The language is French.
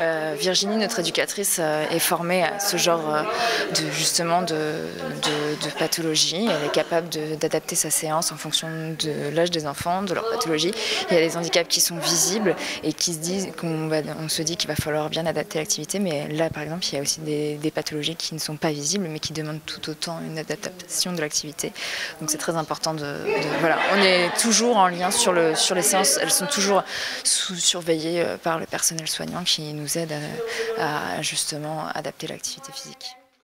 Euh, Virginie, notre éducatrice, euh, est formée à ce genre euh, de justement de, de, pathologie. Elle est capable d'adapter sa séance en fonction de l'âge des enfants, de leur pathologie. Il y a des handicaps qui sont visibles et qui se disent qu'on on se dit qu'il va falloir bien adapter l'activité, mais là par exemple il y a aussi des, pathologies qui ne sont pas visibles mais qui demandent tout autant une adaptation de l'activité. Donc c'est très important de, voilà, on est toujours en lien sur le sur les séances. Elles sont toujours sous surveillées par le personnel qui nous aide à, à justement adapter l'activité physique.